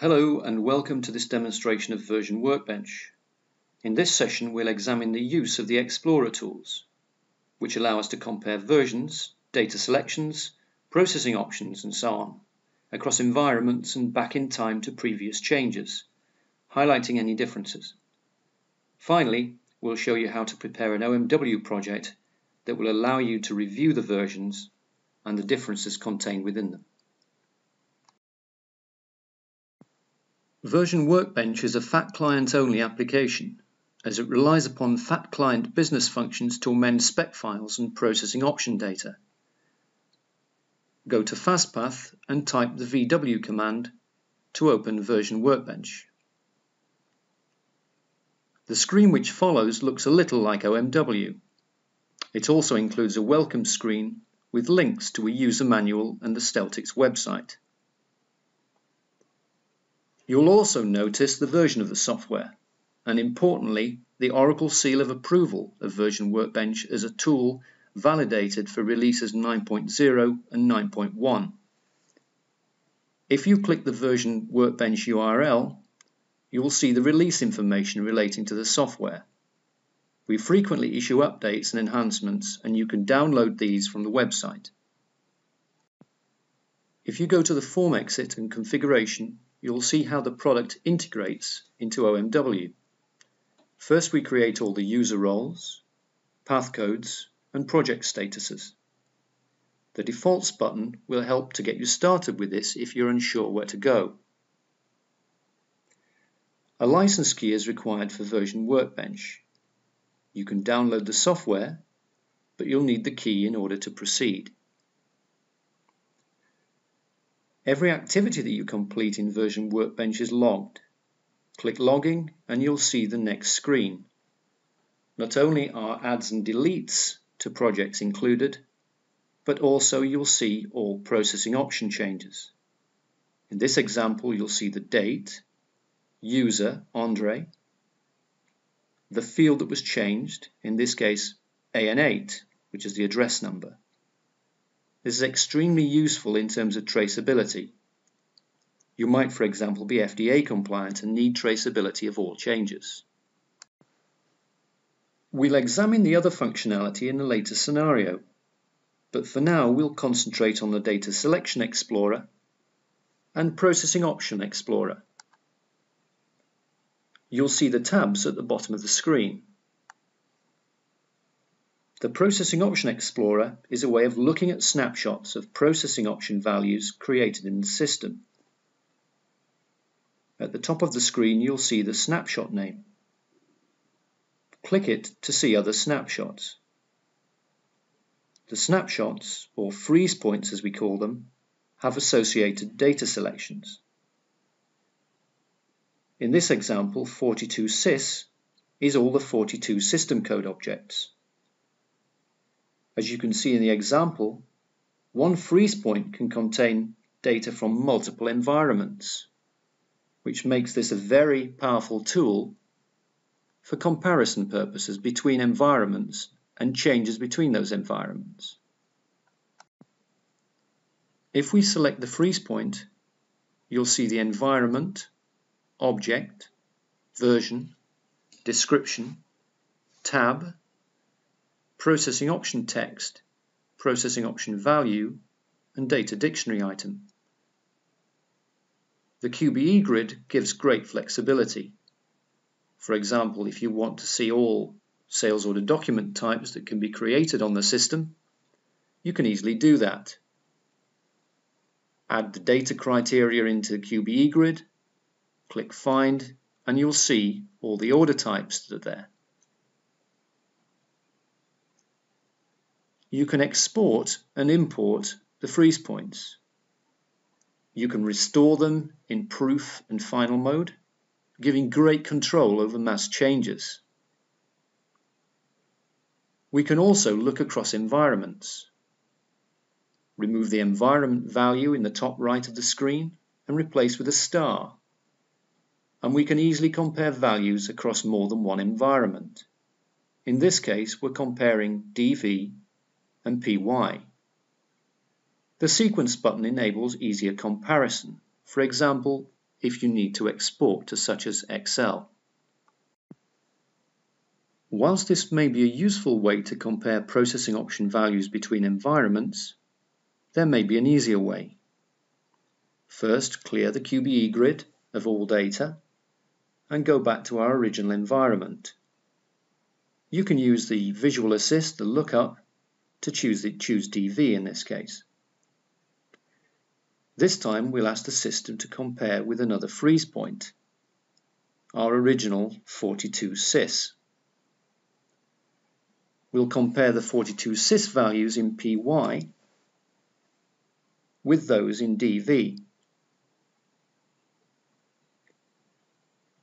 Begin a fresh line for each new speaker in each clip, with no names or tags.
Hello and welcome to this demonstration of Version Workbench. In this session we'll examine the use of the Explorer tools, which allow us to compare versions, data selections, processing options and so on, across environments and back in time to previous changes, highlighting any differences. Finally, we'll show you how to prepare an OMW project that will allow you to review the versions and the differences contained within them. Version Workbench is a FAT client only application, as it relies upon FAT client business functions to amend spec files and processing option data. Go to FastPath and type the VW command to open Version Workbench. The screen which follows looks a little like OMW. It also includes a welcome screen with links to a user manual and the Steltix website. You'll also notice the version of the software, and importantly, the Oracle seal of approval of Version Workbench as a tool validated for releases 9.0 and 9.1. If you click the Version Workbench URL, you will see the release information relating to the software. We frequently issue updates and enhancements, and you can download these from the website. If you go to the Form Exit and Configuration, you'll see how the product integrates into OMW. First we create all the user roles, path codes and project statuses. The defaults button will help to get you started with this if you're unsure where to go. A license key is required for version Workbench. You can download the software, but you'll need the key in order to proceed. Every activity that you complete in Version Workbench is logged. Click Logging and you'll see the next screen. Not only are adds and deletes to projects included, but also you'll see all processing option changes. In this example, you'll see the date, user, Andre, the field that was changed, in this case AN8, which is the address number, this is extremely useful in terms of traceability. You might, for example, be FDA compliant and need traceability of all changes. We'll examine the other functionality in a later scenario, but for now we'll concentrate on the Data Selection Explorer and Processing Option Explorer. You'll see the tabs at the bottom of the screen. The Processing Option Explorer is a way of looking at snapshots of processing option values created in the system. At the top of the screen you'll see the snapshot name. Click it to see other snapshots. The snapshots, or freeze points as we call them, have associated data selections. In this example, 42sys is all the 42 system code objects. As you can see in the example, one freeze point can contain data from multiple environments, which makes this a very powerful tool for comparison purposes between environments and changes between those environments. If we select the freeze point, you'll see the environment, object, version, description, tab, processing option text, processing option value, and data dictionary item. The QBE grid gives great flexibility. For example, if you want to see all sales order document types that can be created on the system, you can easily do that. Add the data criteria into the QBE grid, click Find, and you'll see all the order types that are there. You can export and import the freeze points. You can restore them in proof and final mode, giving great control over mass changes. We can also look across environments. Remove the environment value in the top right of the screen and replace with a star. And we can easily compare values across more than one environment. In this case, we're comparing DV and PY. The sequence button enables easier comparison. For example, if you need to export to such as Excel. Whilst this may be a useful way to compare processing option values between environments, there may be an easier way. First, clear the QBE grid of all data and go back to our original environment. You can use the Visual Assist, the lookup, to choose, the, choose DV in this case. This time we'll ask the system to compare with another freeze point, our original 42 sys. We'll compare the 42 sys values in PY with those in DV.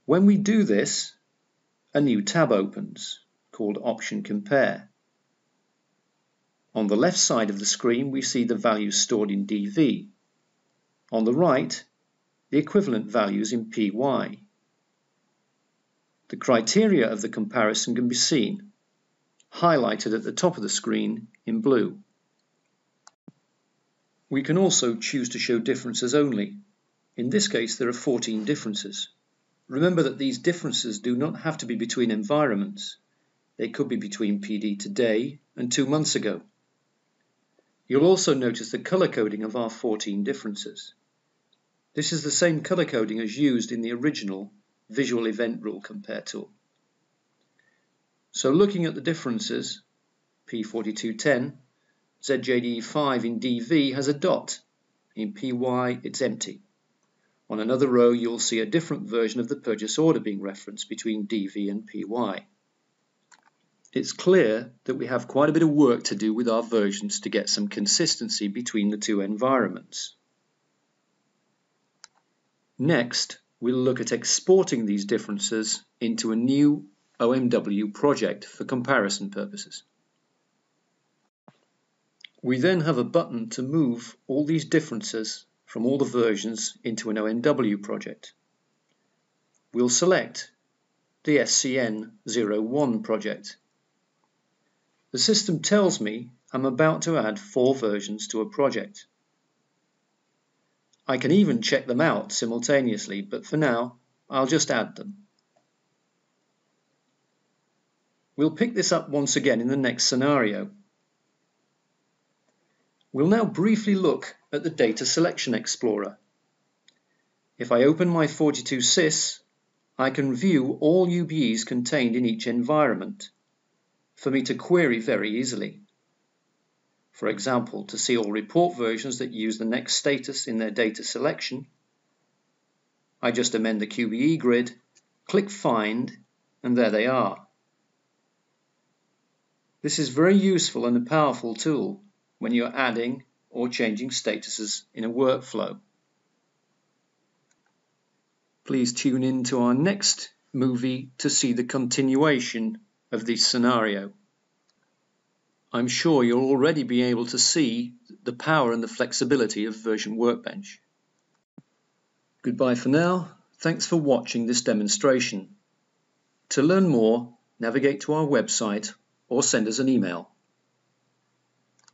When we do this, a new tab opens called Option Compare. On the left side of the screen, we see the values stored in DV. On the right, the equivalent values in PY. The criteria of the comparison can be seen, highlighted at the top of the screen in blue. We can also choose to show differences only. In this case, there are 14 differences. Remember that these differences do not have to be between environments. They could be between PD today and two months ago. You'll also notice the color coding of our 14 differences. This is the same color coding as used in the original Visual Event Rule Compare tool. So looking at the differences, P4210, ZJDE5 in DV has a dot. In PY, it's empty. On another row, you'll see a different version of the purchase order being referenced between DV and PY. It's clear that we have quite a bit of work to do with our versions to get some consistency between the two environments. Next, we'll look at exporting these differences into a new OMW project for comparison purposes. We then have a button to move all these differences from all the versions into an OMW project. We'll select the SCN01 project. The system tells me I'm about to add four versions to a project. I can even check them out simultaneously, but for now, I'll just add them. We'll pick this up once again in the next scenario. We'll now briefly look at the Data Selection Explorer. If I open my 42 sys, I can view all UBEs contained in each environment for me to query very easily. For example, to see all report versions that use the next status in their data selection, I just amend the QBE grid, click Find, and there they are. This is very useful and a powerful tool when you're adding or changing statuses in a workflow. Please tune in to our next movie to see the continuation of this scenario. I'm sure you'll already be able to see the power and the flexibility of Version Workbench. Goodbye for now. Thanks for watching this demonstration. To learn more, navigate to our website or send us an email.